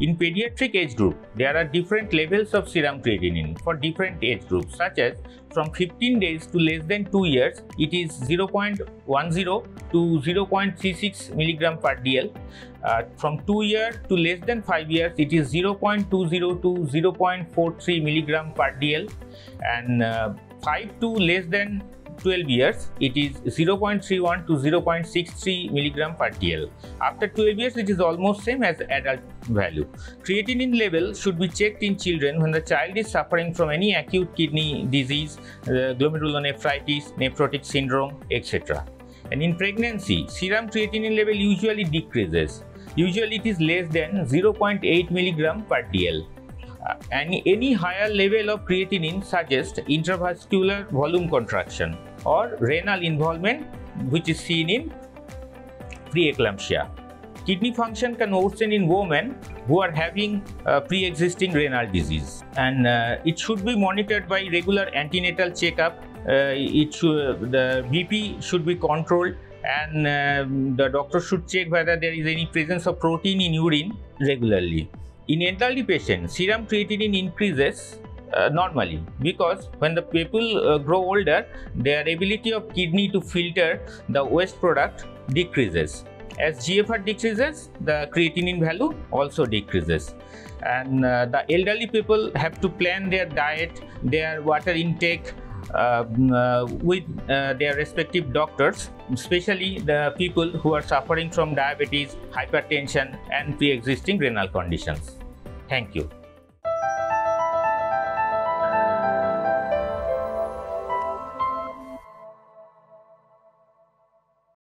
In pediatric age group, there are different levels of serum creatinine for different age groups, such as from 15 days to less than 2 years, it is 0.10 to 0.36 milligram per dl. Uh, from 2 years to less than 5 years, it is 0.20 to 0.43 milligram per dl, and uh, 5 to less than 12 years, it is 0.31 to 0.63 milligram per dl. After 12 years, it is almost same as adult value. Creatinine level should be checked in children when the child is suffering from any acute kidney disease, uh, glomerulonephritis, nephrotic syndrome, etc. And in pregnancy, serum creatinine level usually decreases. Usually it is less than 0.8 milligram per dl. Uh, any, any higher level of creatinine suggests intravascular volume contraction or renal involvement which is seen in preeclampsia. Kidney function can worsen in women who are having uh, pre-existing renal disease and uh, it should be monitored by regular antenatal checkup. Uh, it should, the BP should be controlled and um, the doctor should check whether there is any presence of protein in urine regularly. In elderly patients, serum creatinine increases uh, normally because when the people uh, grow older, their ability of kidney to filter the waste product decreases. As GFR decreases, the creatinine value also decreases. And uh, the elderly people have to plan their diet, their water intake, uh, uh, with uh, their respective doctors, especially the people who are suffering from diabetes, hypertension, and pre existing renal conditions. Thank you.